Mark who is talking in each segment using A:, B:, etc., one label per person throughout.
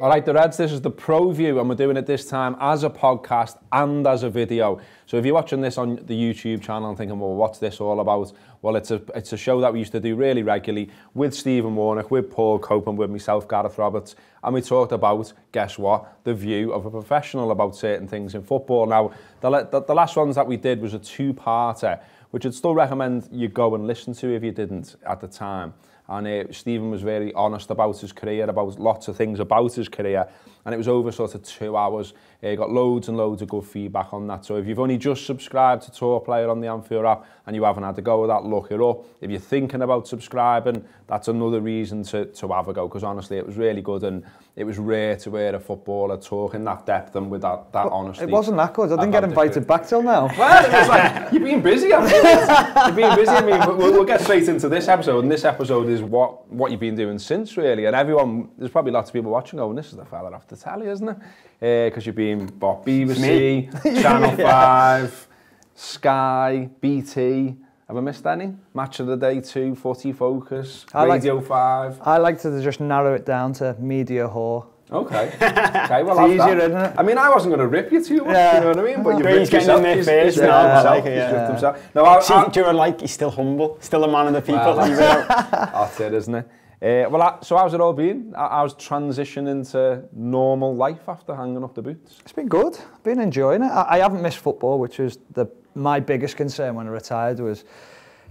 A: All right, the Reds, this is the Pro View, and we're doing it this time as a podcast and as a video. So if you're watching this on the YouTube channel and thinking, well, what's this all about? Well, it's a, it's a show that we used to do really regularly with Stephen Warnock, with Paul Cope, and with myself, Gareth Roberts. And we talked about, guess what, the view of a professional about certain things in football. Now, the, the, the last ones that we did was a two-parter, which I'd still recommend you go and listen to if you didn't at the time. And uh, Stephen was very honest about his career, about lots of things about his career. And it was over sort of two hours. Uh, got loads and loads of good feedback on that. So if you've only just subscribed to Tour Player on the Anfield app and you haven't had a go with that, look it up. If you're thinking about subscribing, that's another reason to, to have a go because honestly it was really good and it was rare to hear a footballer talk in that depth and with that, that honesty.
B: It wasn't that good. I didn't get invited back till now.
A: Well, it was like, you've been busy, haven't you? You've been busy. I mean, we'll, we'll get straight into this episode, and this episode is what, what you've been doing since, really. And everyone, there's probably lots of people watching going, this is the fella off the telly, isn't it? Because uh, you've been Bob BBC, Channel 5, Sky, BT. Have I missed any? Match of the Day 2, Footy Focus,
B: I
A: Radio
B: like,
A: 5.
B: I like to just narrow it down to media whore.
A: Okay. okay, well,
B: It's easier,
A: that.
B: isn't it?
A: I mean, I wasn't going to rip you too much,
B: Yeah.
A: you know what I mean? But you've
C: But
A: ripped
C: he's getting
A: yourself.
C: in there
A: He's-
C: first
A: he's
C: now,
A: ripped
C: I
A: himself.
C: like it,
A: He's ripped himself. No, I,
C: See,
A: I,
C: do you like he's still humble, still a man of the people.
A: Well,
C: even though-
A: that's it, isn't it? Uh, well, I, so how's it all been? I, I was transitioning to normal life after hanging up the boots.
B: It's been good. I've been enjoying it. I, I haven't missed football, which is the my biggest concern when I retired was,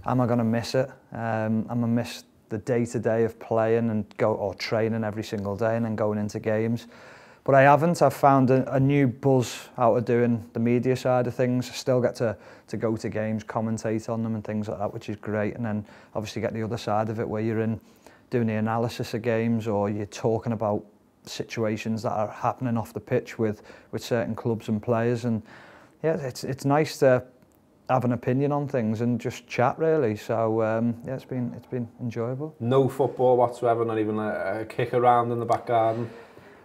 B: am I going to miss it? Um, am I miss the day-to-day -day of playing and go or training every single day and then going into games? But I haven't. I've found a, a new buzz out of doing the media side of things. I still get to, to go to games, commentate on them and things like that, which is great. And then obviously get the other side of it where you're in doing the analysis of games or you're talking about situations that are happening off the pitch with, with certain clubs and players. And yeah, it's, it's nice to have an opinion on things and just chat really. So um, yeah, it's been it's been enjoyable.
A: No football whatsoever, not even a, a kick around in the back garden.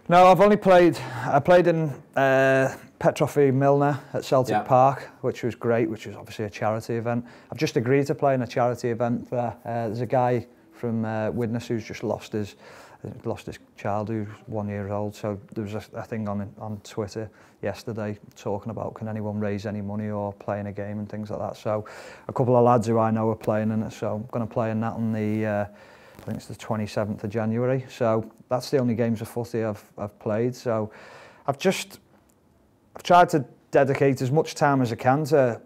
B: No, I've only played. I played in uh, Petrofi Milner at Celtic
A: yeah.
B: Park, which was great, which was obviously a charity event. I've just agreed to play in a charity event there. Uh, there's a guy from uh, Widnes who's just lost his lost his child who's one year old so there was a, a thing on on Twitter yesterday talking about can anyone raise any money or play in a game and things like that. So a couple of lads who I know are playing in it so I'm going to play in that on the uh, I think it's the 27th of January. So that's the only games of footy I've, I've played. So I've just I've tried to dedicate as much time as I can to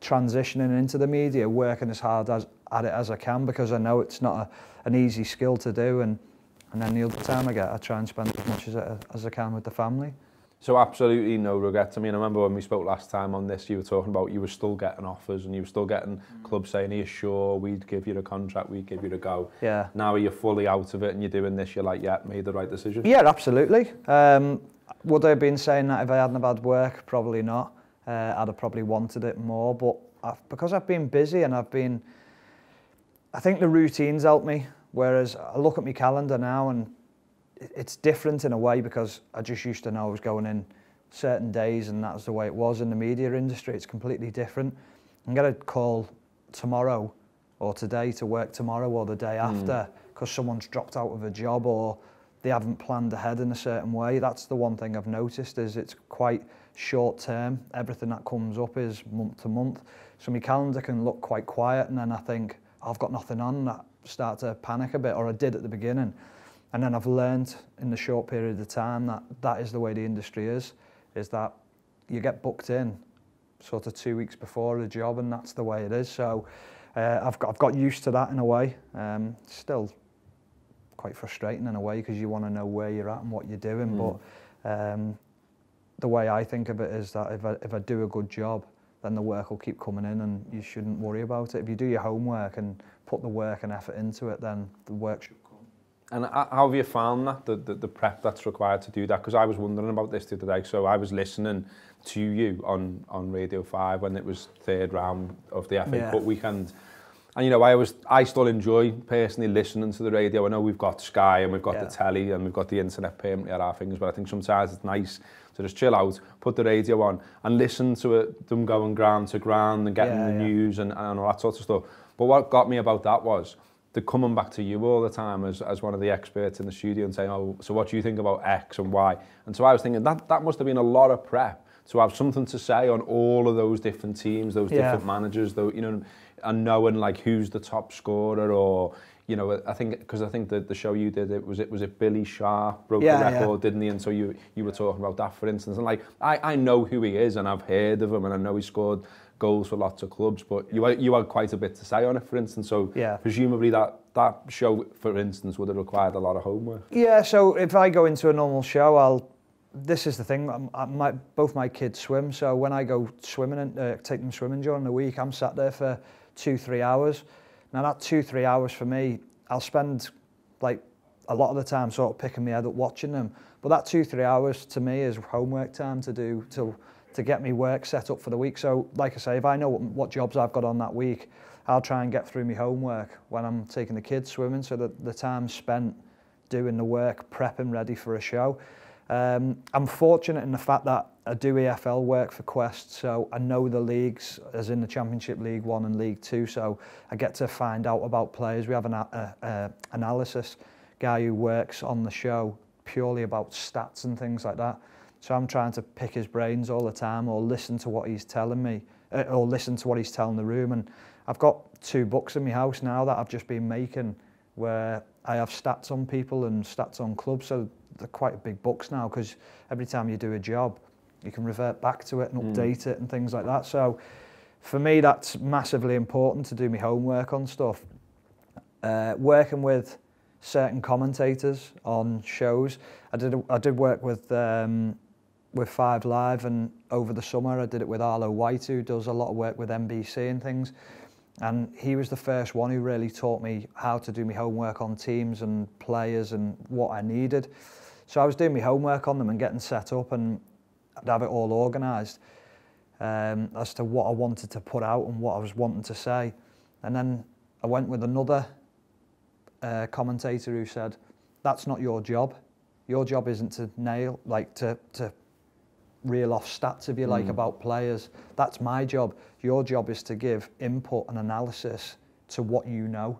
B: transitioning into the media, working as hard as at it as I can because I know it's not a, an easy skill to do. And and I the the time I get, I try and spend as much as I, as I can with the family.
A: So absolutely no regrets. I mean, I remember when we spoke last time on this, you were talking about you were still getting offers and you were still getting mm. clubs saying, are you sure we'd give you a contract, we'd give you a go?
B: Yeah.
A: Now you're fully out of it and you're doing this, you're like, yeah, made the right decision?
B: Yeah, absolutely. Um, would I have been saying that if I hadn't had work? Probably not. Uh, I'd have probably wanted it more, but I've, because I've been busy and I've been, I think the routine's helped me. Whereas I look at my calendar now and it's different in a way because I just used to know I was going in certain days and that's the way it was in the media industry. It's completely different. I'm going to call tomorrow or today to work tomorrow or the day hmm. after because someone's dropped out of a job or they haven't planned ahead in a certain way. That's the one thing I've noticed is it's quite short term. Everything that comes up is month to month. So my calendar can look quite quiet and then I think I've got nothing on start to panic a bit or I did at the beginning. And then I've learned in the short period of time that that is the way the industry is, is that you get booked in sort of two weeks before the job and that's the way it is. So uh, I've, got, I've got used to that in a way. Um, still quite frustrating in a way because you want to know where you're at and what you're doing. But um, the way I think of it is that if I, if I do a good job, then the work will keep coming in and you shouldn't worry about it. If you do your homework and put the work and effort into it, then the work should come.
A: And how have you found that, the, the, the prep that's required to do that? Because I was wondering about this the other day. So I was listening to you on, on Radio 5 when it was third round of the FA
B: yeah.
A: Cup weekend. And you know, I was I still enjoy personally listening to the radio. I know we've got Sky and we've got
B: yeah.
A: the telly and we've got the internet permanently at our fingers, but I think sometimes it's nice to just chill out, put the radio on and listen to it, them going ground to ground and getting
B: yeah,
A: the
B: yeah.
A: news and, and all that sort of stuff. But what got me about that was they're coming back to you all the time as, as one of the experts in the studio and saying, oh, so what do you think about X and Y? And so I was thinking that, that must have been a lot of prep to have something to say on all of those different teams, those
B: yeah.
A: different managers, though, you know, and knowing like who's the top scorer or, you know, I think because I think that the show you did it was it was it Billy Sharp broke
B: Yeah,
A: the
B: yeah.
A: record, didn't he? And so you you were talking about that for instance, and like I I know who he is and I've heard of him and I know he scored goals for lots of clubs, but you had- you had quite a bit to say on it, for instance. So
B: Yeah.
A: presumably that that show, for instance, would have required a lot of homework.
B: Yeah, so if I go into a normal show, I'll. This is the thing. I, my, both my kids swim, so when I go swimming and uh, take them swimming during the week, I'm sat there for two, three hours. Now that two, three hours for me, I'll spend like a lot of the time sort of picking my head up watching them. But that two, three hours to me is homework time to do to to get me work set up for the week. So like I say, if I know what, what jobs I've got on that week, I'll try and get through my homework when I'm taking the kids swimming, so that the time spent doing the work, prepping ready for a show. Um, I'm fortunate in the fact that I do EFL work for Quest, so I know the leagues, as in the Championship League One and League Two, so I get to find out about players. We have an a, a, analysis guy who works on the show purely about stats and things like that. So I'm trying to pick his brains all the time, or listen to what he's telling me, uh, or listen to what he's telling the room. And I've got two books in my house now that I've just been making, where I have stats on people and stats on clubs. So they're quite big books now because every time you do a job, you can revert back to it and update it and things like that. So for me, that's massively important to do my homework on stuff. Uh, working with certain commentators on shows, I did I did work with um, with Five Live, and over the summer I did it with Arlo White, who does a lot of work with NBC and things. And he was the first one who really taught me how to do my homework on teams and players and what I needed. So I was doing my homework on them and getting set up and I'd have it all organised um, as to what I wanted to put out and what I was wanting to say. And then I went with another uh, commentator who said, that's not your job. Your job isn't to nail, like to, to reel off stats, if you like, about players. That's my job. Your job is to give input and analysis to what you know.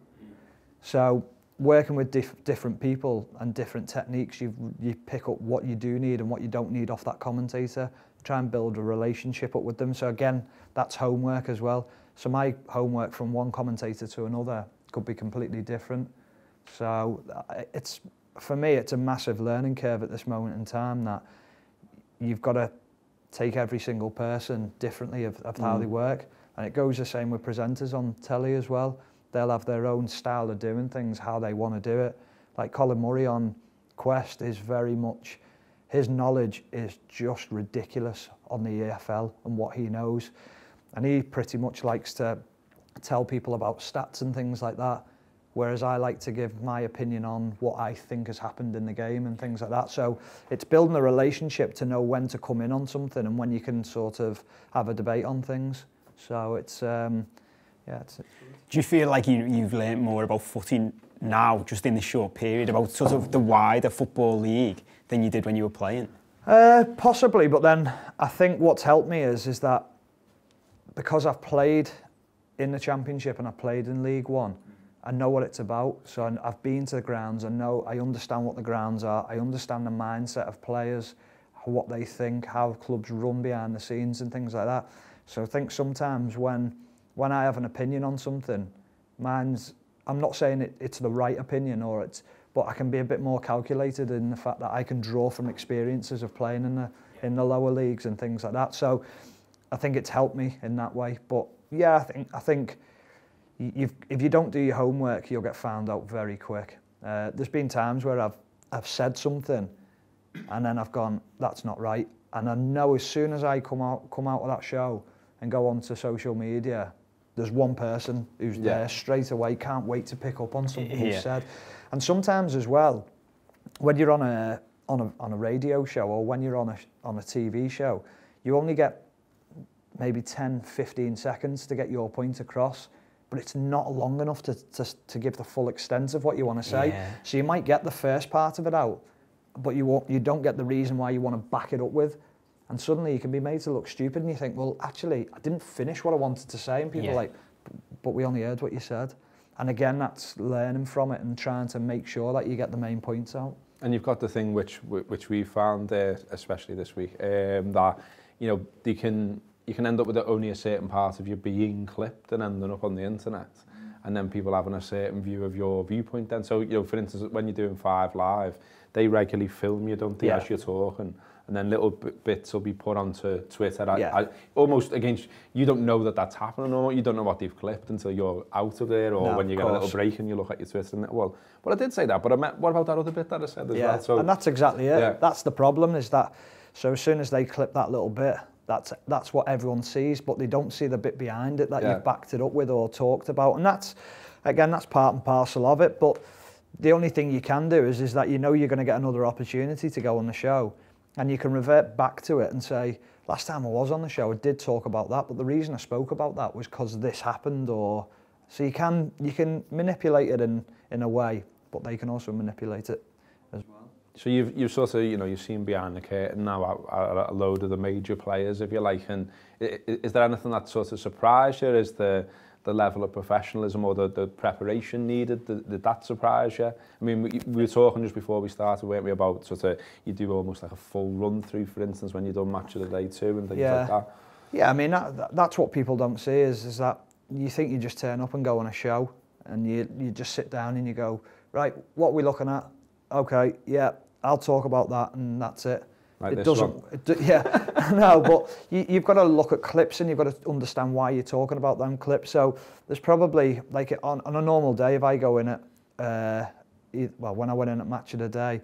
B: So working with dif different people and different techniques, you, you pick up what you do need and what you don't need off that commentator. Try and build a relationship up with them. So again, that's homework as well. So my homework from one commentator to another could be completely different. So uh, it's for me, it's a massive learning curve at this moment in time that you've got to take every single person differently of, of mm. how they mm. work. And it goes the same with presenters on telly as well. They'll have their own style of doing things, how they want to do it. Like Colin Murray on Quest is very much, his knowledge is just ridiculous on the EFL and what he knows. And he pretty much likes to tell people about stats and things like that. Whereas I like to give my opinion on what I think has happened in the game and things like that. So it's building a relationship to know when to come in on something and when you can sort of have a debate on things. So it's, um, yeah, it's,
C: Do you feel like you, you've learnt more about footy now, just in this short period, about sort of the wider football league than you did when you were playing?
B: Uh, possibly, but then I think what's helped me is is that because I've played in the Championship and I've played in League One, I know what it's about. So I've been to the grounds. I know I understand what the grounds are. I understand the mindset of players, what they think, how clubs run behind the scenes and things like that. So I think sometimes when when I have an opinion on something, mine's I'm not saying it, it's the right opinion or it's but I can be a bit more calculated in the fact that I can draw from experiences of playing in the in the lower leagues and things like that. So I think it's helped me in that way. But yeah, I think I think you've, if you don't do your homework, you'll get found out very quick. Uh, there's been times where I've I've said something, and then I've gone, that's not right. And I know as soon as I come out come out of that show and go onto social media, there's one person who's
A: Yeah.
B: there straight away, can't wait to pick up on something you said. And sometimes as well, when you're on a on a on a radio show or when you're on a on a TV show, you only get maybe 10, 15 seconds to get your point across, but it's not long enough to, to, to give the full extent of what you want to say.
C: Yeah.
B: So you might get the first part of it out, but you won't, you don't get the reason why you want to back it up with. and suddenly you can be made to look stupid and you think, well, actually, I didn't finish what I wanted to say. And people
C: yeah.
B: are like, but we only heard what you said. And again, that's learning from it and trying to make sure that you get the main points out.
A: And you've got the thing which which we found, uh, especially this week, um, that you know you can you can end up with only a certain part of you being clipped and ending up on the internet, and then people having a certain view of your viewpoint. Then, so you know, for instance, when you're doing Five Live, they regularly film you, don't they,
B: yeah.
A: as you're talking. And then little bits will be put onto Twitter. I,
B: Yeah.
A: I, almost against you don't know that that's happening, or you don't know what they've clipped until you're out of there, or
B: No,
A: when you get a little break and you look at your Twitter. And well, but I did say that. But I meant, what about that other bit that I said as
B: yeah,
A: well? So
B: and that's exactly it.
A: Yeah.
B: That's the problem is that so as soon as they clip that little bit, that's that's what everyone sees, but they don't see the bit behind it that
A: Yeah.
B: you've backed it up with or talked about, and that's again that's part and parcel of it. But the only thing you can do is is that you know you're going to get another opportunity to go on the show, and you can revert back to it and say, last time I was on the show, I did talk about that, but the reason I spoke about that was because this happened or... So you can, you can manipulate it in, in a way, but they can also manipulate it as well.
A: So you've, you've sort of, you know, you've seen behind the curtain now a, a load of the major players, if you like, and is there anything that sort of surprised you? Is the the level of professionalism or the, the preparation needed, did, did that surprise you? I mean, we, we were talking just before we started, weren't we, about sort of, you do almost like a full run through, for instance, when you done match of the day too and things
B: yeah.
A: like that.
B: Yeah, I mean, that, that, that's what people don't see is, is that you think you just turn up and go on a show and you, you just sit down and you go, right, what are we looking at? Okay, yeah, I'll talk about that and that's it.
A: Like
B: it doesn't. It, yeah, no, but you, you've got to look at clips and you've got to understand why you're talking about them clips. So there's probably like on, on a normal day, if I go in at uh, e-, well, when I went in at match of the day,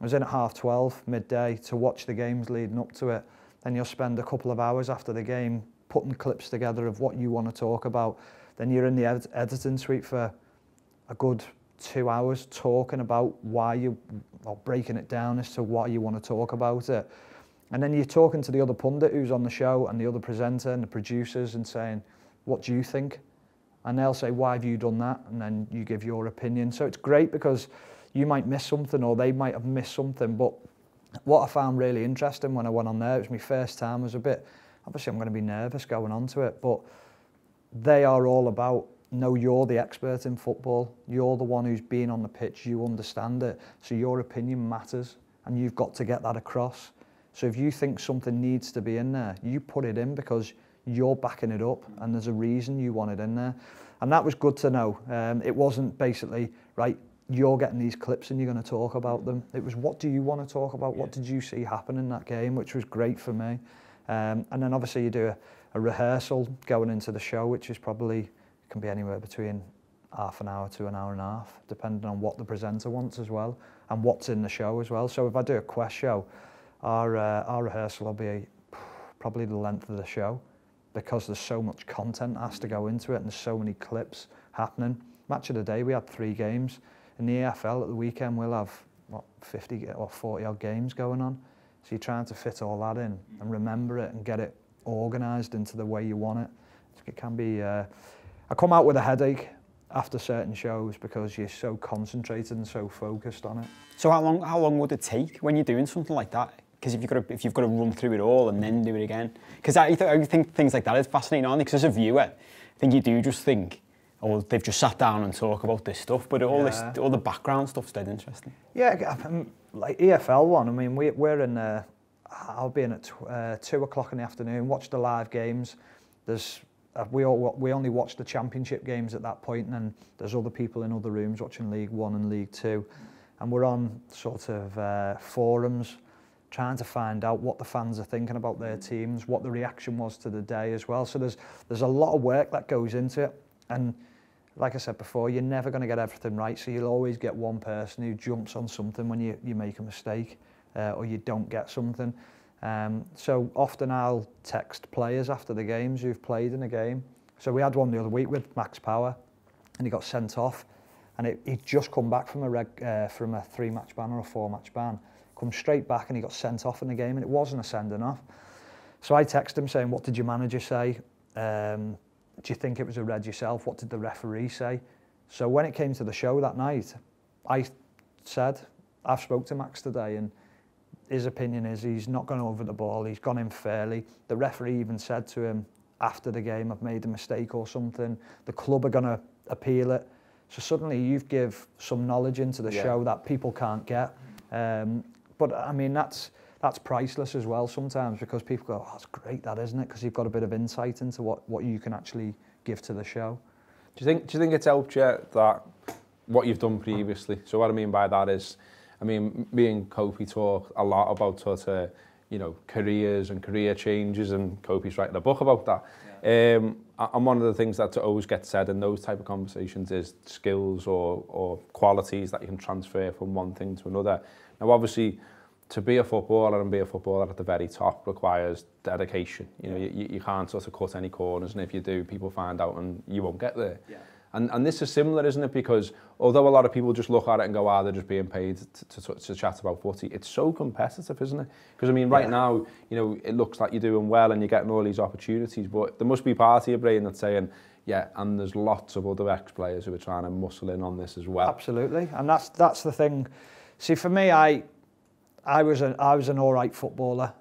B: I was in at half 12 midday to watch the games leading up to it. Then you'll spend a couple of hours after the game putting clips together of what you want to talk about. Then you're in the ed editing suite for a good two hours talking about why you, or breaking it down as to what you want to talk about it. And then you're talking to the other pundit who's on the show and the other presenter and the producers and saying, what do you think? And they'll say, why have you done that? And then you give your opinion. So it's great because you might miss something or they might have missed something. But what I found really interesting when I went on there, it was my first time, was a bit, obviously I'm going to be nervous going on to it, but they are all about no you're the expert in football. You're the one who's been on the pitch. You understand it. So your opinion matters and you've got to get that across. So if you think something needs to be in there you put it in because you're backing it up and there's a reason you want it in there. And that was good to know. Um, it wasn't basically right you're getting these clips and you're going to talk about them. It was what do you want to talk about? What did you see happen in that game? Which was great for me. Um, and then obviously you do a, a rehearsal going into the show, which is probably can be anywhere between half an hour to an hour and a half, depending on what the presenter wants as well and what's in the show as well. So if I do a quest show, our uh, our rehearsal will be probably the length of the show because there's so much content has to go into it and there's so many clips happening. Match of the day, we had three games. In the EFL at the weekend, we'll have what 50 or 40 odd games going on. So you're trying to fit all that in and remember it and get it organised into the way you want it. It can be. Uh, I come out with a headache after certain shows because you're so concentrated and so focused on it.
C: So how long how long would it take when you're doing something like that? Because if you've got to, if you've got to run through it all and then do it again, because I, I think things like that is fascinating. On because as a viewer, I think you do just think, oh, they've just sat down and talk about this stuff, but all
B: Yeah.
C: this all the background stuff's dead interesting.
B: Yeah, um, like EFL one. I mean, we, we're in. Uh, I'll be in at tw- uh, two o'clock in the afternoon. Watch the live games. There's Uh, we all we only watched the championship games at that point and there's other people in other rooms watching league 1 and league 2 and we're on sort of uh, forums trying to find out what the fans are thinking about their teams what the reaction was to the day as well. So there's there's a lot of work that goes into it. And like I said before you're never going to get everything right so you'll always get one person who jumps on something when you you make a mistake uh, or you don't get something. Um, so often I'll text players after the games who've played in a game. So we had one the other week with Max Power and he got sent off and it, he'd just come back from a, reg, uh, from a three match ban or a four match ban. Come straight back and he got sent off in the game and it wasn't a sending off. So I texted him saying, what did your manager say? Um, do you think it was a red yourself? What did the referee say? So when it came to the show that night, I said, I've spoke to Max today and his opinion is he's not gone over the ball, he's gone in fairly. The referee even said to him after the game, I've made a mistake or something. The club are going to appeal it. So suddenly you've give some knowledge into the
A: yeah.
B: show that people can't get. Um, but I mean, that's that's priceless as well sometimes because people go, oh, that's great that, isn't it? Because you've got a bit of insight into what, what you can actually give to the show.
A: Do you think, do you think it's helped you that what you've done previously? So what I mean by that is, I mean, me and Kofi talk a lot about sort of, you know, careers and career changes, and Kofi's writing a book about that. Yeah. Um, and one of the things that always gets said in those type of conversations is skills or, or qualities that you can transfer from one thing to another. Now, obviously, to be a footballer and be a footballer at the very top requires dedication. You know, yeah. you, you can't sort of cut any corners, and if you do, people find out and you won't get there.
D: Yeah.
A: And, and this is similar, isn't it? Because although a lot of people just look at it and go, ah, they're just being paid to, to, to chat about footy, it's so competitive, isn't it? Because, I mean, right
B: Yeah.
A: now, you know, it looks like you're doing well and you're getting all these opportunities, but there must be part of your brain that's saying, yeah, and there's lots of other ex-players who are trying to muscle in on this as well.
B: Absolutely, and that's that's the thing. See, for me, I I was a, I was an all right footballer,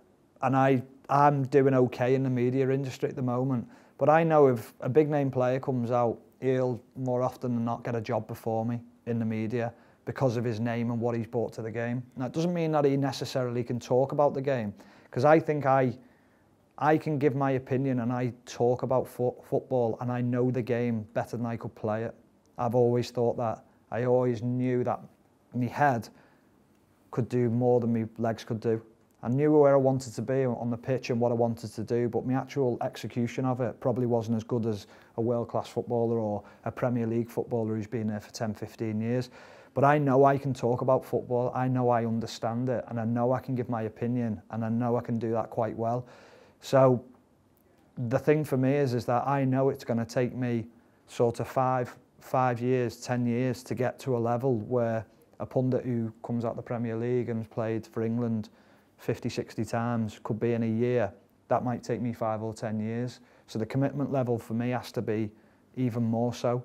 B: and I I'm doing okay in the media industry at the moment. But I know if a big name player comes out, he'll more often than not get a job before me in the media because of his name and what he's brought to the game. Now, it doesn't mean that he necessarily can talk about the game, because I think I I can give my opinion and I talk about fo- football and I know the game better than I could play it. I've always thought that. I always knew that my head could do more than my legs could do. I knew where I wanted to be on the pitch and what I wanted to do, but my actual execution of it probably wasn't as good as a world-class footballer or a Premier League footballer who's been there for 10, 15 years. But I know I can talk about football, I know I understand it, and I know I can give my opinion, and I know I can do that quite well. So the thing for me is, is that I know it's going to take me sort of five, five years, 10 years to get to a level where a pundit who comes out the Premier League and has played for England 50, 60 times could be in a year. That might take me five or 10 years. So the commitment level for me has to be even more so.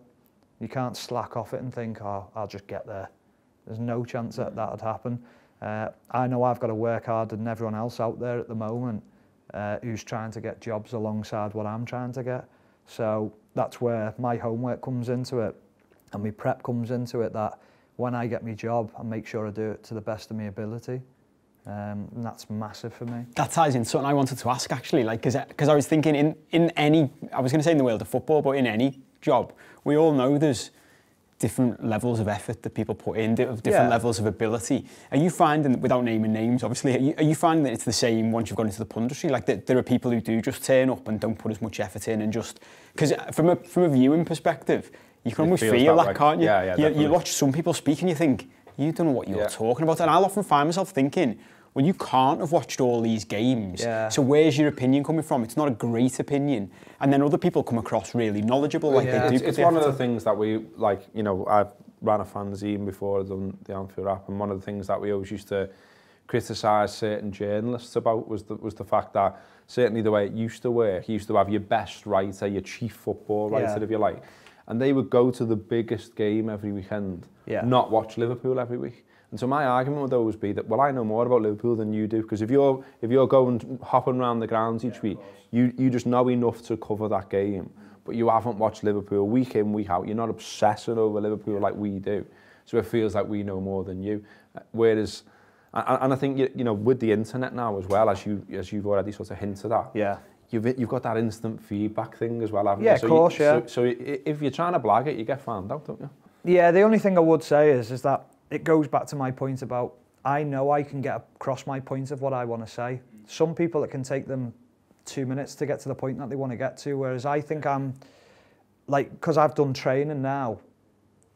B: You can't slack off it and think, oh, I'll just get there. There's no chance that that would happen. Uh, I know I've got to work harder than everyone else out there at the moment uh, who's trying to get jobs alongside what I'm trying to get. So that's where my homework comes into it and my prep comes into it that when I get my job, I make sure I do it to the best of my ability. Um, and that's massive for me.
C: That ties in something I wanted to ask actually, like because I was thinking in in any I was going to say in the world of football, but in any job, we all know there's different levels of effort that people put in, of different
B: Yeah.
C: levels of ability. Are you finding, without naming names, obviously, are you, are you finding that it's the same once you've gone into the punditry? Like that there are people who do just turn up and don't put as much effort in, and just because from a from a viewing perspective, you can
A: It
C: almost feel
A: that
C: that, can't you?
A: Yeah, yeah,
C: you, you watch some people speak and you think you don't know what you're
A: Yeah.
C: talking about, and I'll often find myself thinking. Well, you can't have watched all these games.
B: Yeah.
C: So where's your opinion coming from? It's not a great opinion. And then other people come across really knowledgeable, like
B: Yeah.
C: they do.
A: It's,
C: put
A: it's
C: the
A: one of the things that we like. You know, I've ran a fanzine before I've done the Anfield Wrap, and one of the things that we always used to criticise certain journalists about was the, was the fact that certainly the way it used to work, you used to have your best writer, your chief football writer,
B: Yeah.
A: if you like, and they would go to the biggest game every weekend,
B: Yeah.
A: not watch Liverpool every week. And so my argument would always be that, well, I know more about Liverpool than you do, because if you're, if you're going, hopping around the grounds each yeah, week, you, you just know enough to cover that game, but you haven't watched Liverpool week in, week out. You're not obsessing over Liverpool yeah. like we do. So it feels like we know more than you. Uh, whereas, and, and I think, you, you know, with the internet now as well, as, you, as you've already sort of hinted at,
B: yeah.
A: you've, you've got that instant feedback thing as well, haven't
B: yeah,
A: you?
B: Yeah,
A: so of
B: course, you, yeah.
A: So, so if you're trying to blag it, you get found out, don't you?
B: Yeah, the only thing I would say is, is that it goes back to my point about I know I can get across my point of what I want to say. Mm. Some people it can take them two minutes to get to the point that they want to get to, whereas I think I'm like because I've done training now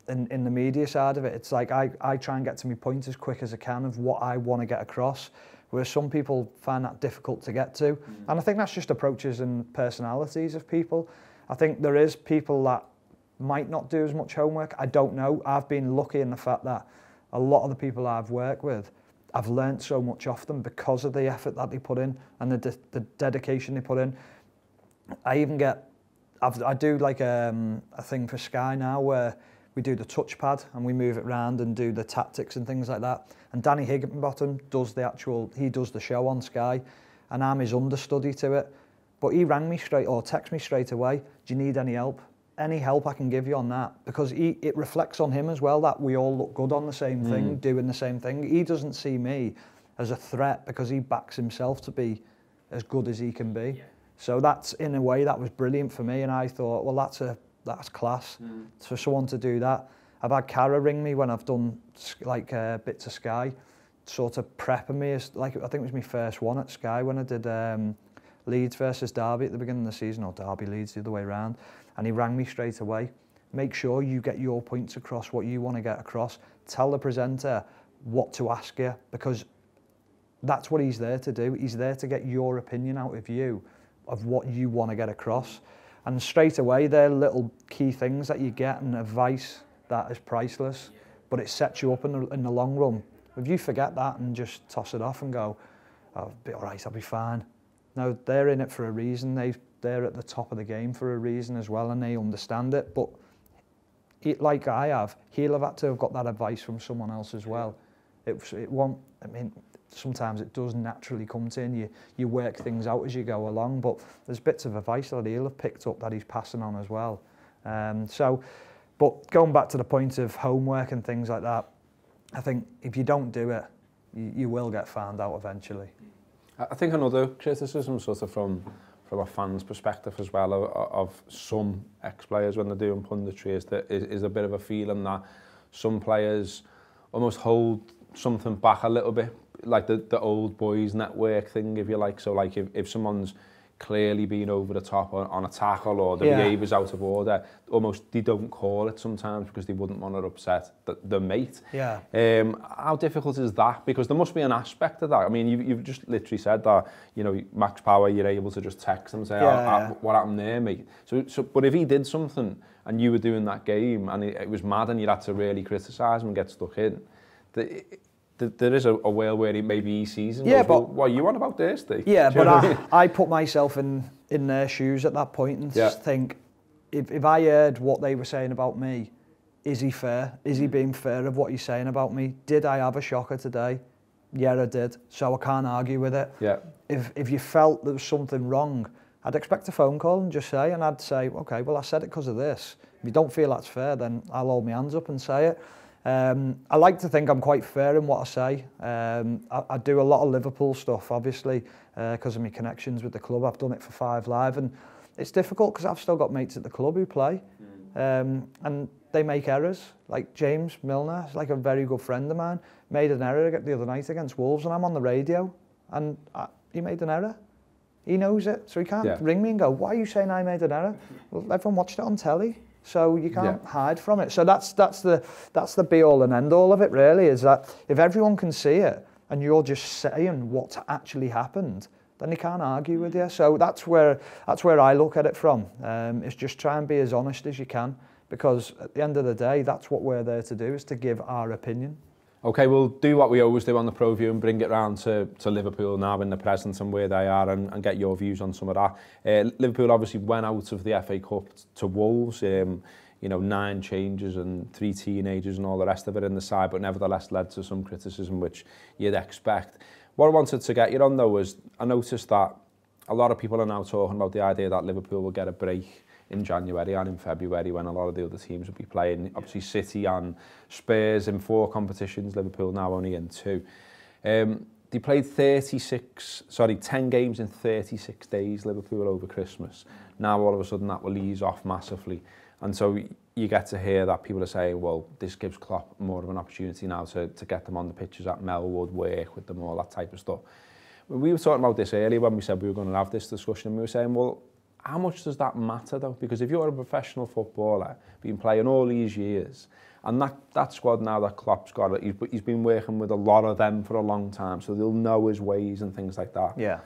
B: in, in the media side of it, it's like I, I try and get to my point as quick as I can of what I want to get across. Whereas some people find that difficult to get to. Mm. And I think that's just approaches and personalities of people. I think there is people that might not do as much homework. I don't know. I've been lucky in the fact that a lot of the people I've worked with, I've learned so much off them because of the effort that they put in and the, de the dedication they put in. I even get, I've, I do like um, a thing for Sky now where we do the touchpad and we move it around and do the tactics and things like that. And Danny Higginbottom does the actual, he does the show on Sky and I'm his understudy to it. But he rang me straight or text me straight away, do you need any help? Any help I can give you on that because he, it reflects on him as well that we all look good on the same thing, doing the same thing. He doesn't see me as a threat because he backs himself to be as good as he can be. So that's in a way that was brilliant for me, and I thought, well, that's a that's class for someone to do that. I've had Carra ring me when I've done like uh, bits of Sky, sort of prepping me as like I think it was my first one at Sky when I did um, Leeds versus Derby at the beginning of the season, or Derby Leeds the other way round, and he rang me straight away. Make sure you get your points across, what you want to get across. Tell the presenter what to ask you because that's what he's there to do. He's there to get your opinion out of you of what you want to get across. And straight away, they're little key things that you get and advice that is priceless, but it sets you up in the, in the long run. If you forget that and just toss it off and go, oh, I'll be all right, I'll be fine. No, they're in it for a reason. They, they're at the top of the game for a reason as well, and they understand it. But he, like I have, he'll have had to have got that advice from someone else as well. It, it won't, I mean, sometimes it does naturally come to you you, you work things out as you go along, but there's bits of advice that he'll have picked up that he's passing on as well. Um, so, but going back to the point of homework and things like that, I think if you don't do it, you, you will get found out eventually.
A: I think another criticism sort of from from a fan's perspective as well of, of some ex-players when they're doing punditry is that is, is a bit of a feeling that some players almost hold something back a little bit like the, the old boys network thing if you like. So like if, if someone's clearly been over the top on, on a tackle or the
B: yeah.
A: behaviour's out of order. Almost, they don't call it sometimes because they wouldn't want to upset the, the mate.
B: Yeah.
A: Um, how difficult is that? Because there must be an aspect of that. I mean, you, you've just literally said that, you know, Max Power, you're able to just text him and say,
B: yeah,
A: oh,
B: yeah.
A: what happened there, mate? So, so, but if he did something and you were doing that game and it, it was mad and you had to really criticise him and get stuck in, the, there is a, a world where he, maybe he sees and
B: Yeah,
A: well,
B: but-
A: what are you on about this, Steve?
B: Yeah, but
A: know what mean?
B: I, I put myself in, in their shoes at that point and
A: Yeah.
B: just think, if, if I heard what they were saying about me, is he fair? Is he mm. being fair of what he's saying about me? Did I have a shocker today? Yeah, I did. So I can't argue with it.
A: Yeah.
B: If, if you felt there was something wrong, I'd expect a phone call and just say, and I'd say, okay, well, I said it because of this. If you don't feel that's fair, then I'll hold my hands up and say it. Um, I like to think I'm quite fair in what I say. Um, I, I do a lot of Liverpool stuff, obviously, because of my connections with the club. I've done it for Five Live, and it's difficult because I've still got mates at the club who play, um, and they make errors. Like James Milner, like a very good friend of mine, made an error the other night against Wolves, and I'm on the radio, and I, he made an error. He knows it, so he can't
A: Yeah.
B: ring me and go, "Why are you saying I made an error?" Well, everyone watched it on telly, so you can't
A: Yeah.
B: hide from it. So that's that's the that's the be all and end all of it, really. Is that if everyone can see it and you're just saying what actually happened, then they can't argue with you. So that's where that's where I look at it from. Um, is just try and be as honest as you can, because at the end of the day, that's what we're there to do, is to give our opinion.
A: okay, we'll do what we always do on the Pro View and bring it round to, to Liverpool now in the present and where they are and, and get your views on some of that. Uh, Liverpool obviously went out of the FA Cup to Wolves, um, you know, nine changes and three teenagers and all the rest of it in the side, but nevertheless led to some criticism, which you'd expect. What I wanted to get you on though was I noticed that a lot of people are now talking about the idea that Liverpool will get a break in January and in February when a lot of the other teams will be playing. Obviously City and Spurs in four competitions, Liverpool now only in two. Um, they played 36, sorry, 10 games in 36 days, Liverpool, over Christmas. Now all of a sudden that will ease off massively. And so you get to hear that people are saying, well, this gives Klopp more of an opportunity now to, to get them on the pitches at Melwood, work with them, all that type of stuff. We were talking about this earlier when we said we were going to have this discussion, and we were saying, well, how much does that matter though? Because if you're a professional footballer, been playing all these years, and that, that squad now that Klopp's got, he's, he's been working with a lot of them for a long time, so they'll know his ways and things like that.
B: Yeah.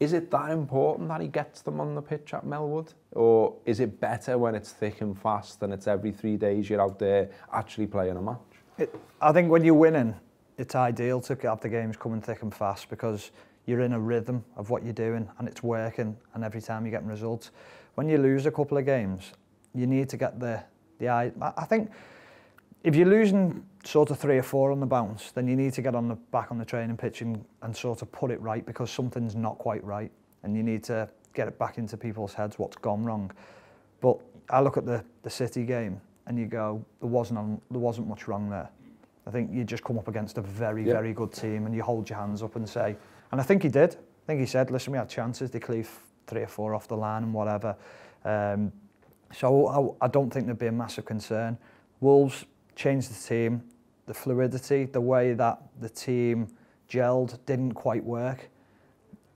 A: Is it that important that he gets them on the pitch at Melwood? Or is it better when it's thick and fast and it's every three days you're out there actually playing a match?
B: It, I think when you're winning, it's ideal to have the games coming thick and fast because you're in a rhythm of what you're doing and it's working and every time you're getting results. When you lose a couple of games, you need to get the, the eye. I think if you're losing sort of three or four on the bounce, then you need to get on the back on the training pitch and, and sort of put it right because something's not quite right and you need to get it back into people's heads what's gone wrong. But I look at the, the City game and you go, there wasn't, there wasn't much wrong there. I think you just come up against a very,
A: Yeah.
B: very good team and you hold your hands up and say, And I think he did. I think he said, listen, we had chances to cleave three or four off the line and whatever. Um, so I, I don't think there'd be a massive concern. Wolves changed the team. The fluidity, the way that the team gelled didn't quite work.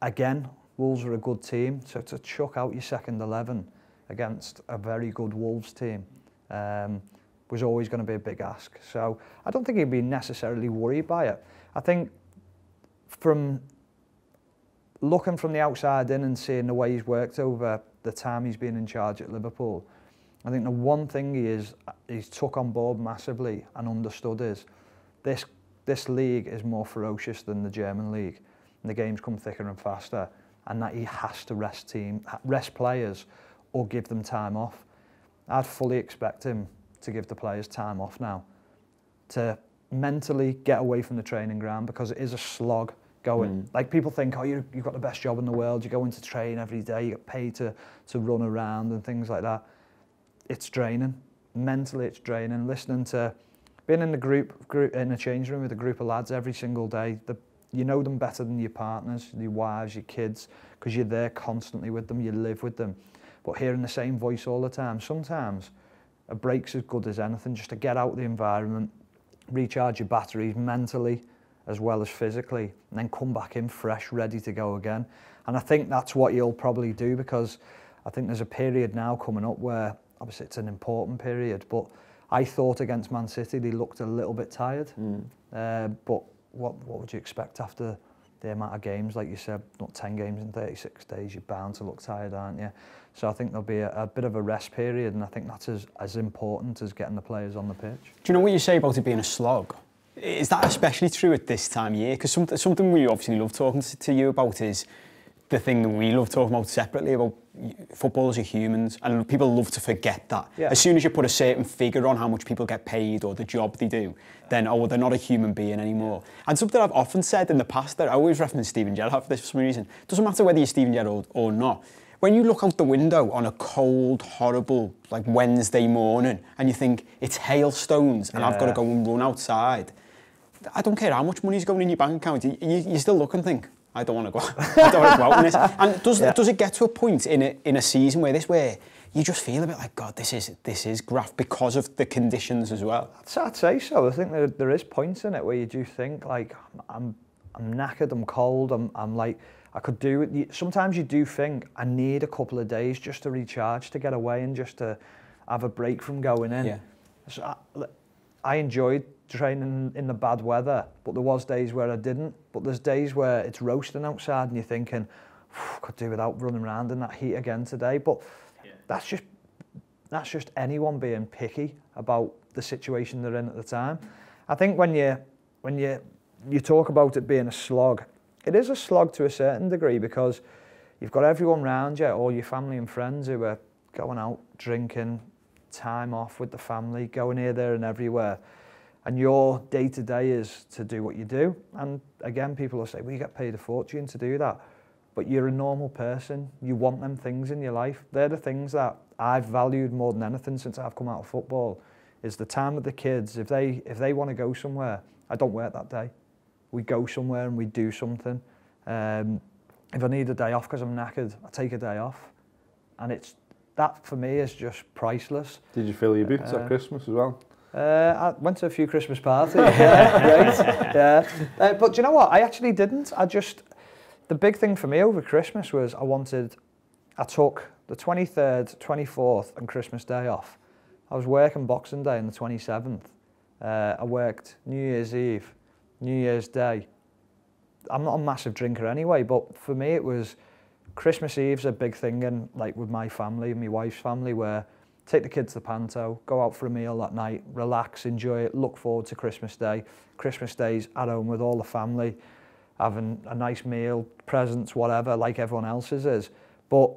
B: Again, Wolves are a good team. So to chuck out your second 11 against a very good Wolves team um, was always going to be a big ask. So I don't think he'd be necessarily worried by it. I think from looking from the outside in and seeing the way he's worked over the time he's been in charge at Liverpool, I think the one thing he is he's took on board massively and understood is this this league is more ferocious than the German league, and the games come thicker and faster, and that he has to rest team rest players or give them time off. I'd fully expect him to give the players time off now, to mentally get away from the training ground because it is a slog going. Mm. Like people think, oh, you, you've got the best job in the world. You go into train every day. You get paid to to run around and things like that. It's draining. Mentally, it's draining. Listening to being in the group, group in a change room with a group of lads every single day. The, you know them better than your partners, your wives, your kids, because you're there constantly with them. You live with them. But hearing the same voice all the time, sometimes a break's as good as anything. Just to get out of the environment, recharge your batteries mentally as well as physically, and then come back in fresh, ready to go again. And I think that's what you'll probably do because I think there's a period now coming up where obviously it's an important period, but I thought against Man City they looked a little bit tired. Uh, but what what would you expect after the amount of games, like you said, not 10 games in 36 days, you're bound to look tired, aren't you? So I think there'll be a, a bit of a rest period, and I think that's as, as important as getting the players on the pitch.
C: Do you know what you say about it being a slog? Is that especially true at this time of year? Because something, something we obviously love talking to, to you about is the thing that we love talking about separately about footballers are humans and people love to forget that.
B: Yeah.
C: As soon as you put a certain figure on how much people get paid or the job they do, then oh, well, they're not a human being anymore. And something I've often said in the past that I always reference Steven Gerrard for this for some reason. Doesn't matter whether you're Steven Gerrard or not. When you look out the window on a cold, horrible, like Wednesday morning, and you think it's hailstones, and I've got to go and run outside, I don't care how much money's going in your bank account. You, you, you still look and think, I don't want to go. I don't want to go out in this. And does
B: Yeah.
C: does it get to a point in a in a season where this where you just feel a bit like God, this is this is graft because of the conditions as well.
B: I'd say so. I think there, there is points in it where you do think like I'm I'm knackered, I'm cold, I'm I'm like I could do it. Sometimes you do think I need a couple of days just to recharge, to get away, and just to have a break from going in.
C: Yeah.
B: So I, I enjoyed training in the bad weather, but there was days where I didn't. But there's days where it's roasting outside, and you're thinking, could do without running around in that heat again today. But that's just that's just anyone being picky about the situation they're in at the time. I think when you when you you talk about it being a slog, it is a slog to a certain degree because you've got everyone around you, all your family and friends who are going out drinking, time off with the family, going here, there, and everywhere. And your day to day is to do what you do. And again, people will say, well, you get paid a fortune to do that. But you're a normal person. You want them things in your life. They're the things that I've valued more than anything since I've come out of football. Is the time with the kids. If they if they want to go somewhere, I don't work that day. We go somewhere and we do something. Um, if I need a day off because I'm knackered, I take a day off. And it's that for me is just priceless.
A: Did you fill your boots
B: Uh,
A: at Christmas as well?
B: Uh, I went to a few Christmas parties. yeah, great. Yeah. Uh, but do you know what? I actually didn't. I just, the big thing for me over Christmas was I wanted, I took the 23rd, 24th and Christmas Day off. I was working Boxing Day on the 27th. Uh, I worked New Year's Eve, New Year's Day. I'm not a massive drinker anyway, but for me it was Christmas Eve's a big thing and like with my family, my wife's family, where take the kids to the Panto, go out for a meal that night, relax, enjoy it, look forward to Christmas Day. Christmas Day's at home with all the family, having a nice meal, presents, whatever, like everyone else's is. But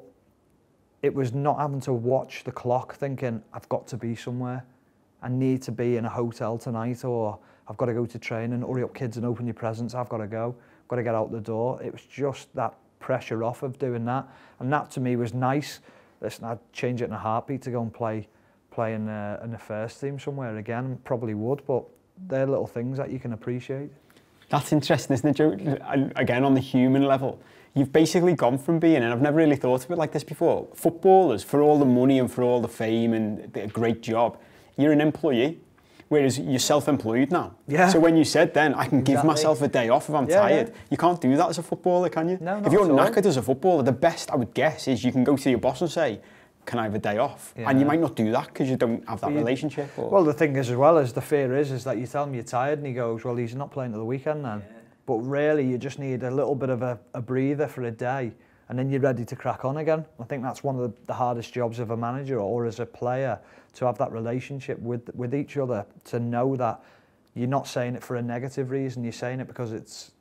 B: it was not having to watch the clock thinking, I've got to be somewhere. I need to be in a hotel tonight or I've got to go to training, hurry up kids and open your presents, I've got to go, I've got to get out the door. It was just that pressure off of doing that. And that to me was nice. Listen, I'd change it in a heartbeat to go and play play in, uh, in the first team somewhere again. Probably would, but they're little things that you can appreciate.
C: That's interesting, isn't it, Joe? Again, on the human level, you've basically gone from being, and I've never really thought of it like this before, footballers, for all the money and for all the fame and a great job, you're an employee. Whereas you're self-employed now.
B: Yeah.
C: So when you said then, I can give
B: Exactly.
C: myself a day off if I'm
B: Yeah,
C: tired,
B: yeah.
C: you can't do that as a footballer, can you?
B: No, not
C: If you're
B: at all.
C: knackered as a footballer, the best I would guess is you can go to your boss and say, can I have a day off? And you might not do that because you don't have that
B: you-
C: relationship. Or...
B: Well, the thing is, as well as the fear is, is that you tell him you're tired, and he goes, "Well, he's not playing to the weekend then." But really, you just need a little bit of a, a breather for a day, and then you're ready to crack on again. I think that's one of the, hardest jobs of a manager or as a player to have that relationship with with each other, to know that you're not saying it for a negative reason, you're saying it because it's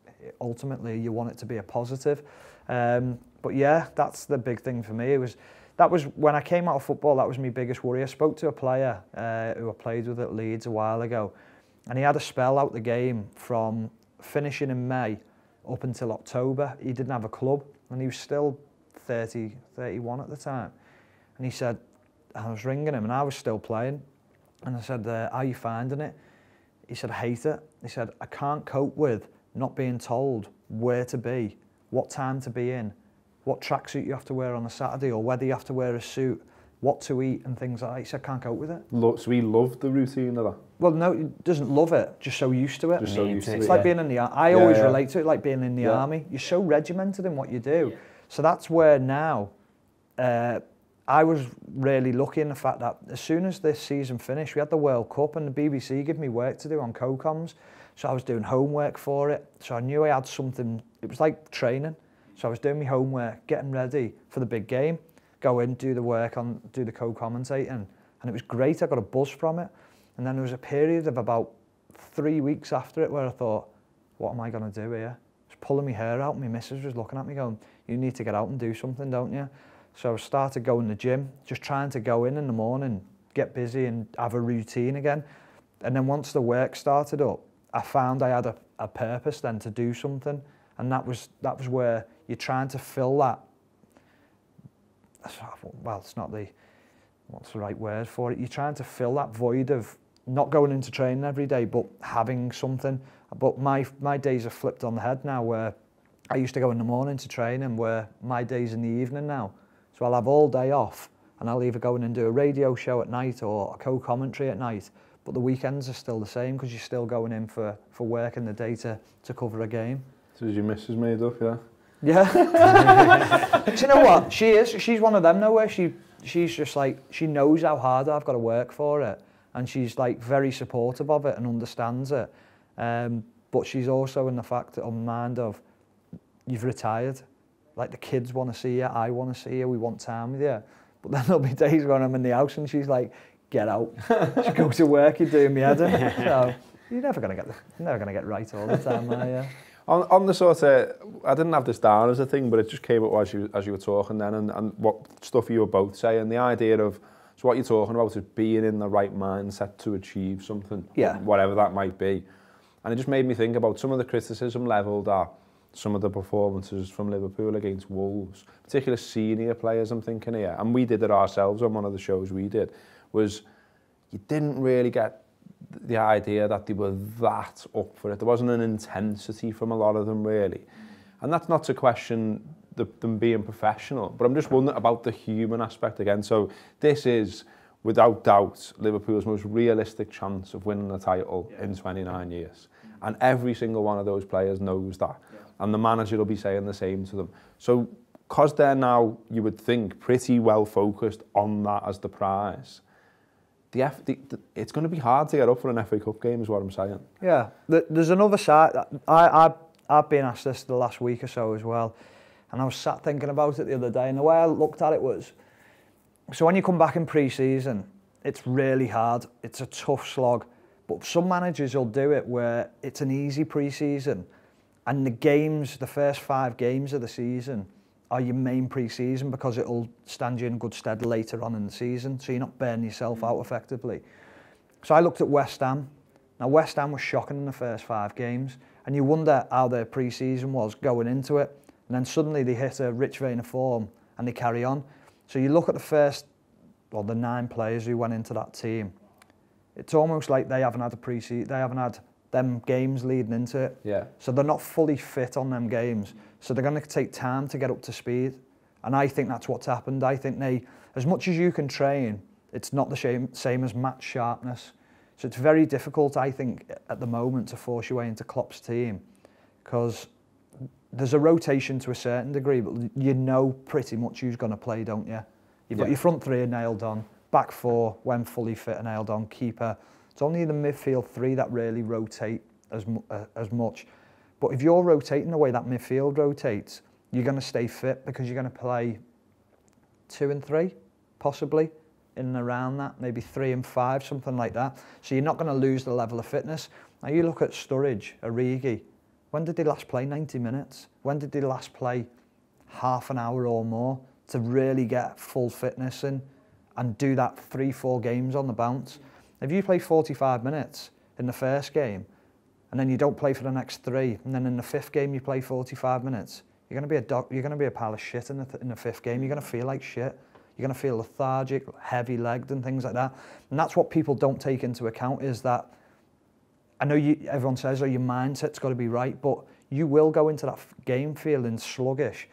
B: ultimately you want it to be a positive. Um, but yeah, that's the big thing for me. It was that was when I came out of football. That was my biggest worry. I spoke to a player uh, who I played with at Leeds a while ago, and he had a spell out the game from finishing in May up until October. He didn't have a club, and he was still 30, 31 at the time. And he said, I was ringing him, and I was still playing, and I said, uh, "How are you finding it?" He said, I hate it. He said, I can't cope with not being told where to be, what time to be in, what tracksuit you have to wear on a Saturday, or whether you have to wear a suit, what to eat, and things like that. He said, I can't cope with it.
A: Lo- so he loved the routine of that.
B: Well, no, he doesn't love it, just so used to it.
A: Just so used to
C: it.
A: it.
B: It's like
A: yeah.
B: being in the ar- I
A: Yeah,
B: always
A: yeah.
B: relate to it like being in the
A: Yeah.
B: army. You're so regimented in what you do. So that's where now uh, I was really lucky in the fact that as soon as this season finished, we had the World Cup and the BBC gave me work to do on co-coms. So I was doing homework for it. So I knew I had something, it was like training. So I was doing my homework, getting ready for the big game, go in, do the work on, do the co-commentating. And it was great, I got a buzz from it. And then there was a period of about three weeks after it where I thought, what am I going to do here? I was pulling my hair out. My missus was looking at me going, you need to get out and do something, don't you? So I started going to the gym, just trying to go in in the morning, get busy and have a routine again. And then once the work started up, I found I had a, a purpose then to do something. And that was, that was where you're trying to fill that, well, it's not the, what's the right word for it? You're trying to fill that void of not going into training every day, but having something. But my, my days are flipped on the head now where I used to go in the morning to training where my day's in the evening now. So I'll have all day off and I'll either go in and do a radio show at night or a co-commentary at night. But the weekends are still the same because you're still going in for, for work in the day to, to cover a game.
A: So is your missus made up, yeah?
B: Yeah. Do you know what? She is. She's one of them though, where she she's just like she knows how hard I've got to work for it, and she's like very supportive of it and understands it. Um, but she's also in the fact on mind of you've retired. Like the kids want to see you, I want to see you, we want time with you. But then there'll be days when I'm in the house and she's like, "Get out, she goes to work. You're doing me head in." So you're never gonna get the, never gonna get right all the time, are you?
A: on, on the sort of, I didn't have this down as a thing, but it just came up as you, as you were talking then and, and what stuff you were both saying. The idea of, so what you're talking about is being in the right mindset to achieve something,
B: yeah.
A: whatever that might be. And it just made me think about some of the criticism levelled at some of the performances from Liverpool against Wolves, particularly senior players I'm thinking here, and we did it ourselves on one of the shows we did, was you didn't really get the idea that they were that up for it. There wasn't an intensity from a lot of them, really. And that's not to question the, them being professional, but I'm just wondering about the human aspect again. So this is, without doubt, Liverpool's most realistic chance of winning the title yeah. in 29 years. And every single one of those players knows that. Yeah. And the manager will be saying the same to them. So because they're now, you would think, pretty well focused on that as the prize, the, the, the, it's going to be hard to get up for an FA Cup game is what I'm saying.
B: Yeah, there's another side. I, I, I've been asked this the last week or so as well, and I was sat thinking about it the other day, and the way I looked at it was, so when you come back in pre-season, it's really hard. It's a tough slog. But some managers will do it where it's an easy pre-season and the games, the first five games of the season, are your main pre-season because it'll stand you in good stead later on in the season, so you're not burning yourself mm. out effectively. So I looked at West Ham. Now West Ham was shocking in the first five games, and you wonder how their pre-season was going into it. And then suddenly they hit a rich vein of form and they carry on. So you look at the first, well, the nine players who went into that team. It's almost like they haven't had a pre-season, they haven't had them games leading into it.
A: Yeah.
B: So they're not fully fit on them games. So they're going to take time to get up to speed. And I think that's what's happened. I think they, as much as you can train, it's not the same, same as match sharpness. So it's very difficult, I think, at the moment to force your way into Klopp's team because there's a rotation to a certain degree, but you know pretty much who's going to play, don't you? You've got your front three nailed on, back four, when fully fit, are nailed on, keeper. It's only the midfield three that really rotate as, uh, as much. But if you're rotating the way that midfield rotates, you're going to stay fit because you're going to play two and three, possibly, in and around that, maybe three and five, something like that. So you're not going to lose the level of fitness. Now you look at Sturridge, Origi, when did they last play 90 minutes? When did they last play half an hour or more to really get full fitness in and do that three, four games on the bounce? If you play 45 minutes in the first game and then you don't play for the next three, and then in the fifth game you play 45 minutes, you're going to be a doc, you're going to be a pile of shit in the, th- in the fifth game. You're going to feel like shit. You're going to feel lethargic, heavy-legged, and things like that. And that's what people don't take into account is that I know you, everyone says, oh, your mindset's got to be right, but you will go into that game feeling sluggish.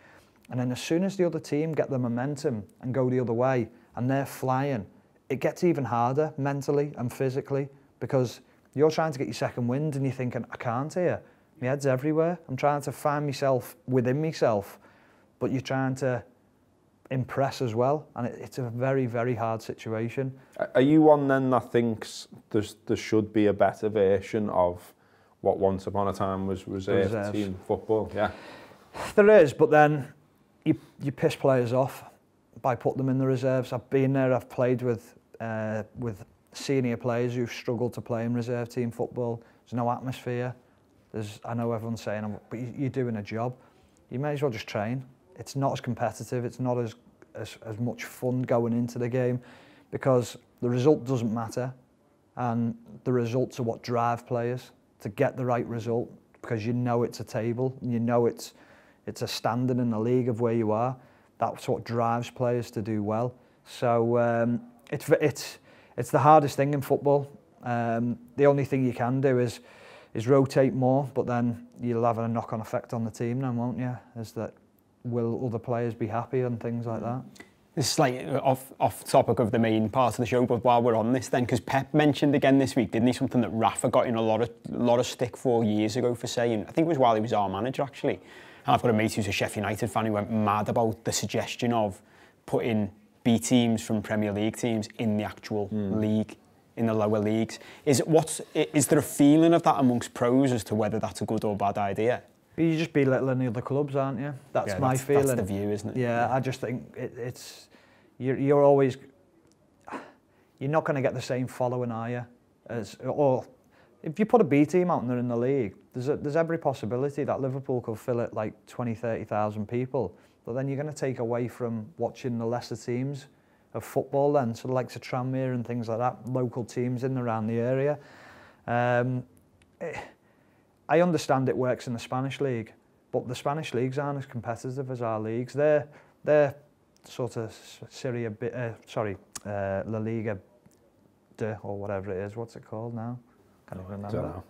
B: And then as soon as the other team get the momentum and go the other way and they're flying, it gets even harder mentally and physically because you're trying to get your second wind and you're thinking, I can't here. My head's everywhere. I'm trying to find myself within myself, but you're trying to impress as well. And it, it's a very, very hard situation.
A: Are- you one then that thinks there's, there should be a better version of what once upon a time was reserve team football? Yeah.
B: There is, but then you, you piss players off by putting them in the reserves. I've been there, I've played with, uh, with senior players who've struggled to play in reserve team football. There's no atmosphere. There's, I know everyone's saying, oh, but you're doing a job. You may as well just train. It's not as competitive. It's not as, as, as much fun going into the game because the result doesn't matter. And the results are what drive players to get the right result because you know it's a table and you know it's, it's a standing in the league of where you are. That's what drives players to do well. So um, it's it's it's the hardest thing in football. Um, the only thing you can do is is rotate more, but then you'll have a knock-on effect on the team, then won't you? Is that will other players be happy and things like that?
C: This is like off off topic of the main part of the show, but while we're on this, then because Pep mentioned again this week, didn't he? Something that Rafa got in a lot of lot of stick for years ago for saying. I think it was while he was our manager actually. And I've got a mate who's a Sheffield United fan who went mad about the suggestion of putting B teams from Premier League teams in the actual hmm. league, in the lower leagues. Is what's is there a feeling of that amongst pros as to whether that's a good or bad idea?
B: You're just belittling the other clubs, aren't you? That's
C: Yeah,
B: my
C: that's,
B: feeling.
C: That's the view, isn't it?
B: Yeah, I just think it, it's you're, you're always you're not going to get the same following, are you? As or if you put a B team out and they're in the league, there's a, there's every possibility that Liverpool could fill it like 20, 30,000 people. But then you're going to take away from watching the lesser teams of football then, so the likes of Tranmere and things like that, local teams in and around the area. Um, I understand it works in the Spanish league, but the Spanish leagues aren't as competitive as our leagues. They're they're sort of Syria, uh, sorry, uh, La Liga de or whatever it is. What's it called now? Can't even remember.
A: Don't know.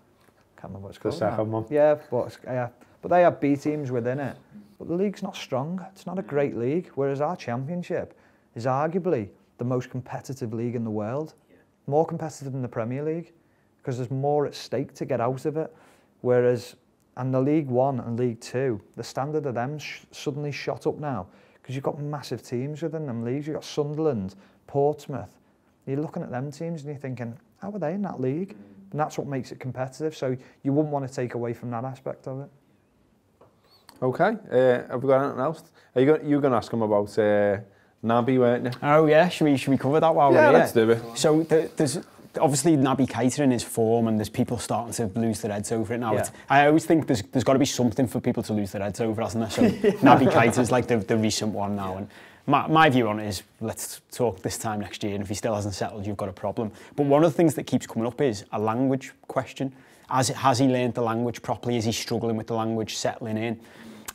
B: Can't remember what it's
A: The
B: called. now.
A: second one.
B: Yeah, but yeah, but they have B teams within it. But the league's not strong. It's not a mm. great league. Whereas our championship is arguably the most competitive league in the world, more competitive than the Premier League, because there's more at stake to get out of it. Whereas, and the League One and League Two, the standard of them sh- suddenly shot up now because you've got massive teams within them leagues. You've got Sunderland, Portsmouth. You're looking at them teams and you're thinking, how are they in that league? Mm. And that's what makes it competitive. So you wouldn't want to take away from that aspect of it.
A: Okay. Uh, have we got anything else? Are you going, you going to ask him about uh, Naby, weren't you?
C: Oh yeah, should we should we cover that while
A: yeah,
C: we're here?
A: let's do it.
C: So th- there's obviously Naby Keita in his form, and there's people starting to lose their heads over it now.
B: Yeah.
C: It's, I always think there's there's got to be something for people to lose their heads over, hasn't there? So Naby Keita's like the, the recent one now, and my, my view on it is let's talk this time next year, and if he still hasn't settled, you've got a problem. But one of the things that keeps coming up is a language question. Has, has he learned the language properly? Is he struggling with the language, settling in?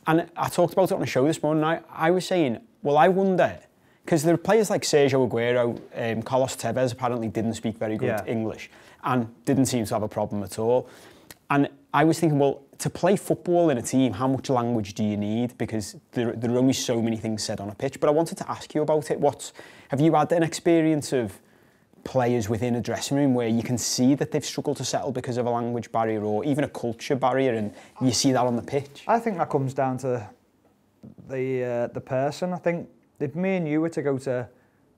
C: And I talked about it on a show this morning. I, I was saying, well, I wonder Because there are players like Sergio Aguero, um, Carlos Tevez apparently didn't speak very good
B: Yeah.
C: English and didn't seem to have a problem at all. And I was thinking, well, to play football in a team, how much language do you need? Because there, there are only so many things said on a pitch. But I wanted to ask you about it. What's, have you had an experience of players within a dressing room where you can see that they've struggled to settle because of a language barrier or even a culture barrier and you see that on the pitch?
B: I think that comes down to the uh, the person. I think if me and you were to go to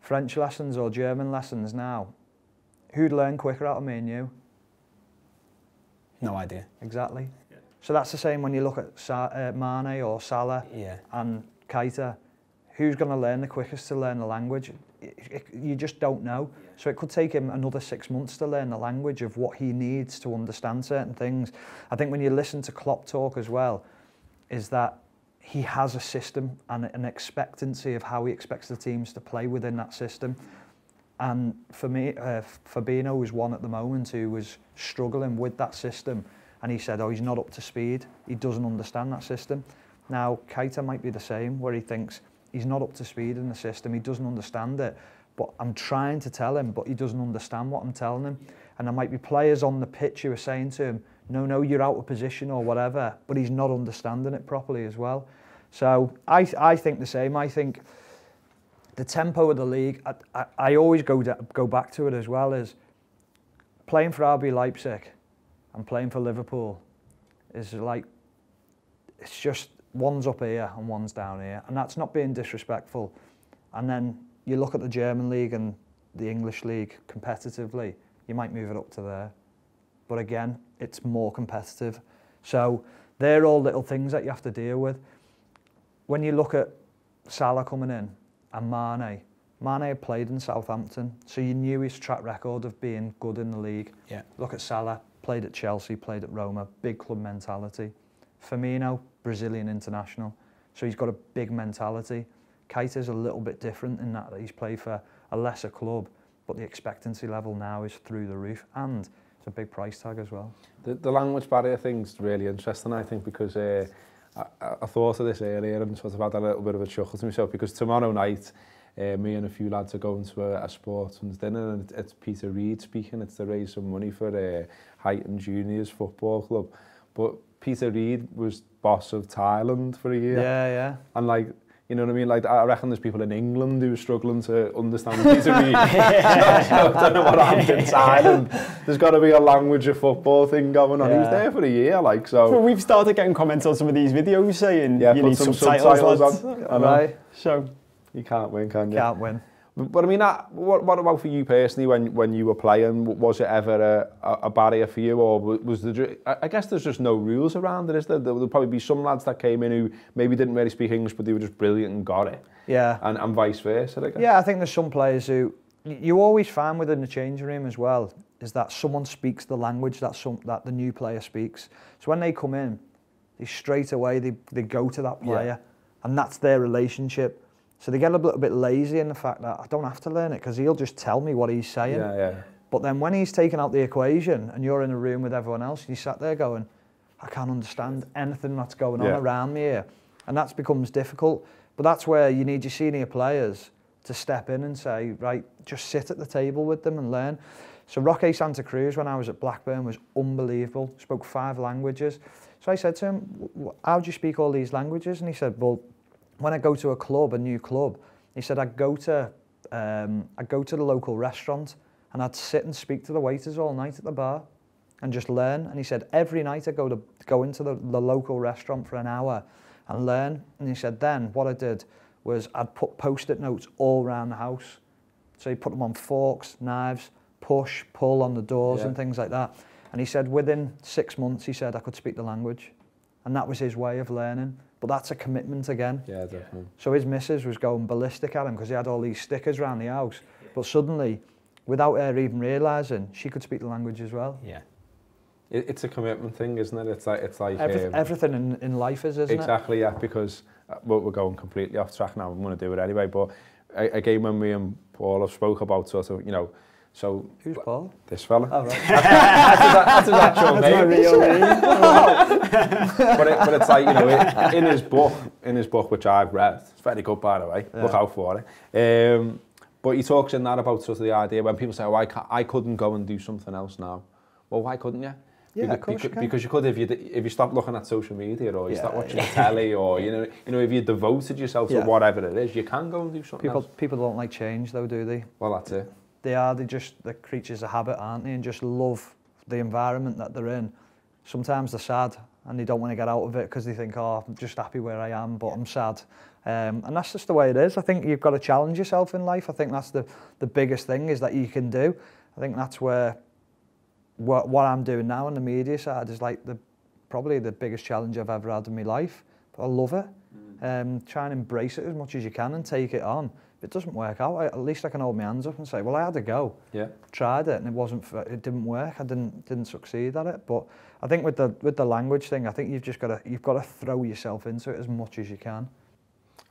B: French lessons or German lessons now, who'd learn quicker out of me and you?
C: No idea.
B: Exactly. So that's the same when you look at Sa- uh, Mane or Salah
C: Yeah.
B: and Keita. Who's going to learn the quickest to learn the language? You just don't know. So it could take him another six months to learn the language of what he needs to understand certain things. I think when you listen to Klopp talk as well, is that he has a system and an expectancy of how he expects the teams to play within that system. And for me, uh, Fabinho was one at the moment who was struggling with that system. And he said, oh, he's not up to speed. He doesn't understand that system. Now, Keita might be the same, where he thinks he's not up to speed in the system. He doesn't understand it. But I'm trying to tell him, but he doesn't understand what I'm telling him. And there might be players on the pitch who are saying to him, no, no, you're out of position or whatever. But he's not understanding it properly as well. So I, I think the same. I think the tempo of the league, I, I, I always go, go back to it as well, is playing for RB Leipzig and playing for Liverpool is like, it's just one's up here and one's down here. And that's not being disrespectful. And then you look at the German league and the English league competitively, you might move it up to there. But again, it's more competitive. So they're all little things that you have to deal with. When you look at Salah coming in and Mane, Mane had played in Southampton, so you knew his track record of being good in the league.
C: Yeah.
B: Look at Salah, played at Chelsea, played at Roma, big club mentality. Firmino, Brazilian international. So he's got a big mentality. Keita's a little bit different in that he's played for a lesser club, but the expectancy level now is through the roof and it's a big price tag as well.
A: The, the language barrier thing's really interesting, I think, because uh, I, I thought of this earlier and sort of had a little bit of a chuckle to myself because tomorrow night uh, me and a few lads are going to a, a sportsman's dinner and it's Peter Reid speaking. It's to raise some money for uh, Heighton Juniors Football Club. But Peter Reid was boss of Thailand for a year.
B: Yeah, yeah.
A: And like, you know what I mean? Like, I reckon there's people in England who are struggling to understand what to be. I don't know what happened in Thailand. There's got to be a language of football thing going on. Yeah. He was there for a year, like, so...
C: Well, we've started getting comments on some of these videos saying
A: yeah,
C: you need
A: some
C: subtitles,
A: subtitles on. I know.
B: Right.
C: So...
A: You can't win, can you?
B: Can't win.
A: But, I mean, that, what, what about for you personally when, when you were playing? Was it ever a, a, barrier for you, or was there? I guess there's just no rules around it, is there? There would probably be some lads that came in who maybe didn't really speak English, but they were just brilliant and got it,
B: Yeah.
A: and, and vice versa. I guess.
B: Yeah, I think there's some players who you always find within the changing room as well is that someone speaks the language that some that the new player speaks. So when they come in, they straight away they, they go to that
A: Yeah.
B: player, and that's their relationship. So they get a little bit lazy in the fact that I don't have to learn it because he'll just tell me what he's saying.
A: yeah, yeah.
B: But then when he's taken out the equation and you're in a room with everyone else, you sat there going, I can't understand anything that's going on around me here. And that becomes difficult. But that's where you need your senior players to step in and say, right, just sit at the table with them and learn. So Roque Santa Cruz, when I was at Blackburn, was unbelievable. Spoke five languages. So I said to him, "W- w- how do you speak all these languages? And he said, well, when I go to a club, a new club, he said I'd go to um, I'd go to the local restaurant and I'd sit and speak to the waiters all night at the bar and just learn. And he said every night I go to go into the, the local restaurant for an hour and learn. And he said then what I did was I'd put post-it notes all around the house. So he put them on forks, knives, push, pull on the doors
A: Yeah.
B: and things like that. And he said within six months, he said I could speak the language. And that was his way of learning. But that's a commitment again.
A: Yeah, definitely.
B: So his missus was going ballistic at him because he had all these stickers around the house. But suddenly, without her even realising, she could speak the language as well.
C: Yeah.
A: It, it's a commitment thing, isn't it? It's like, it's like
B: Everyth
A: um,
B: everything in, in life is, isn't
A: exactly, it? Exactly, yeah, because uh, well, we're going completely off track now. I'm going to do it anyway. But again, when we and Paul have spoke about sort of, you know, So
B: who's Paul?
A: This fella.
B: Oh, right.
A: that's, after That's
C: my real name.
A: but, it, but it's like you know, it, in his book, in his book which I've read, it's very good by the way.
B: Yeah.
A: Look out for it. Um, but he talks in that about sort of the idea when people say, "Oh, I, can't, I couldn't go and do something else now." Well, why couldn't you?
B: Yeah,
A: because,
B: of course
A: because,
B: you
A: because you could if you if you stopped looking at social media or you
B: yeah,
A: stopped watching
B: yeah.
A: the telly or you know you know if you devoted yourself
B: yeah.
A: to whatever it is, you can go and do something.
B: People
A: else.
B: people don't like change though, do they?
A: Well, that's it.
B: They are, they just, the creatures of habit, aren't they? And just love the environment that they're in. Sometimes they're sad and they don't want to get out of it because they think, oh, I'm just happy where I am, but I'm sad. Um, and that's just the way it is. I think you've got to challenge yourself in life. I think that's the, the biggest thing is that you can do. I think that's where what, what I'm doing now on the media side is like the probably the biggest challenge I've ever had in my life. But I love it. Um, try and embrace it as much as you can and take it on. if it doesn't work out, I, at least I can hold my hands up and say, well, I had a go.
A: Yeah.
B: Tried it and it wasn't, it didn't work. I didn't, didn't succeed at it. But I think with the, with the language thing, I think you've just got to, you've got to throw yourself into it as much as you can.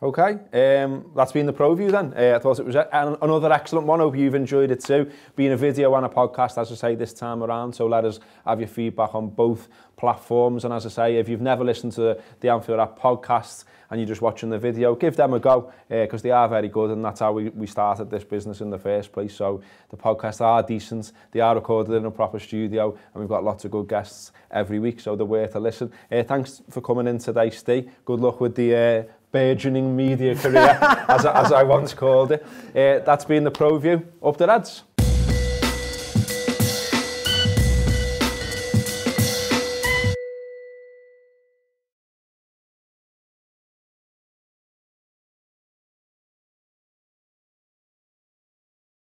A: Okay, um, that's been the pro view then. Uh, I thought it was a, an, another excellent one. Hope you've enjoyed it too. Being a video and a podcast, as I say, this time around. So let us have your feedback on both platforms. And as I say, if you've never listened to the, the Anfield Wrap podcast and you're just watching the video, give them a go because they are very good. And that's how we, we started this business in the first place. So the podcasts are decent. They are recorded in a proper studio and we've got lots of good guests every week. So they're worth a listen. Uh, thanks for coming in today, Steve. Good luck with the... Burgeoning media career, as, I- as I once called it. Uh, that's been the Pro View. Up the Reds.